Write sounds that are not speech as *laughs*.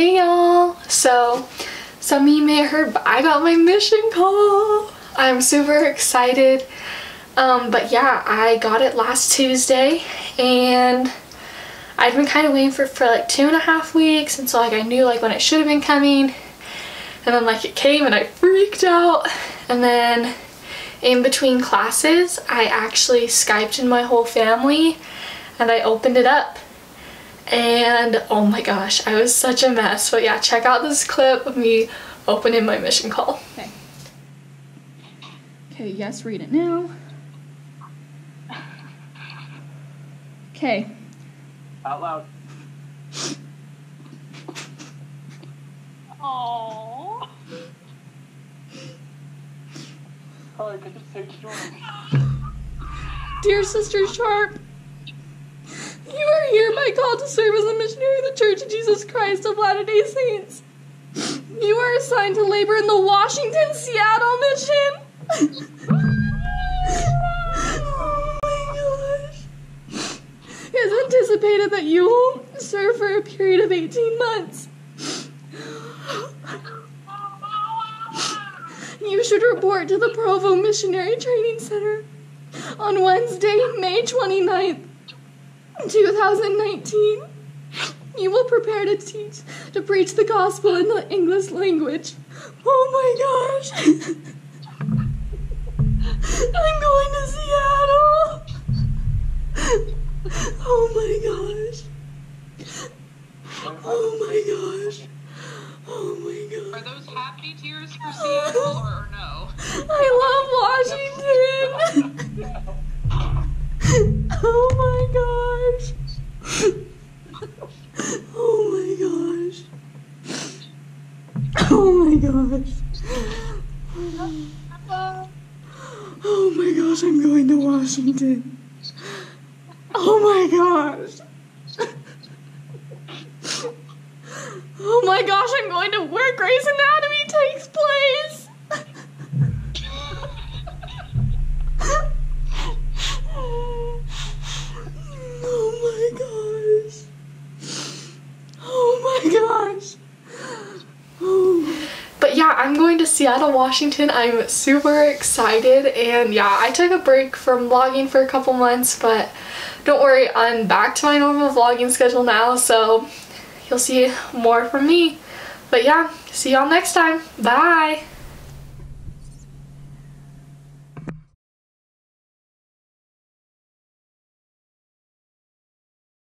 Hey y'all! So, some of you may have heard, but I got my mission call! I'm super excited. Um, but yeah, I got it last Tuesday and I'd been kind of waiting for for like two and a half weeks and so like I knew like when it should have been coming and then like it came and I freaked out and then in between classes I actually Skyped in my whole family and I opened it up and oh my gosh I was such a mess but yeah check out this clip of me opening my mission call. Okay. Okay, yes, read it now. Okay. Out loud. Aww. Carly, could you take Jordan? Dear Sister Sharp, you are here by call to serve as a missionary of the Church of Jesus Christ of Latter-day Saints. You are assigned to labor in the Washington Seattle mission. oh my gosh. It is anticipated that you will serve for a period of 18 months. You should report to the Provo Missionary Training Center on Wednesday, May 29th, 2019. You will prepare to teach, to preach the gospel in the English language. Oh my gosh! I'm going to Seattle! Oh my gosh! Oh my gosh! Oh my gosh! Are those happy tears for Seattle or no? I love Washington! Oh my gosh! Oh my gosh! *laughs* Oh my gosh! Oh my gosh, I'm going to Washington! Oh my gosh! Oh my gosh, I'm going to where Grey's Anatomy takes place! Oh my gosh. Oh my gosh. *gasps* But yeah, I'm going to Seattle, Washington. I'm super excited and yeah, I took a break from vlogging for a couple months, but don't worry, I'm back to my normal vlogging schedule now, so you'll see more from me. But yeah, see y'all next time. Bye!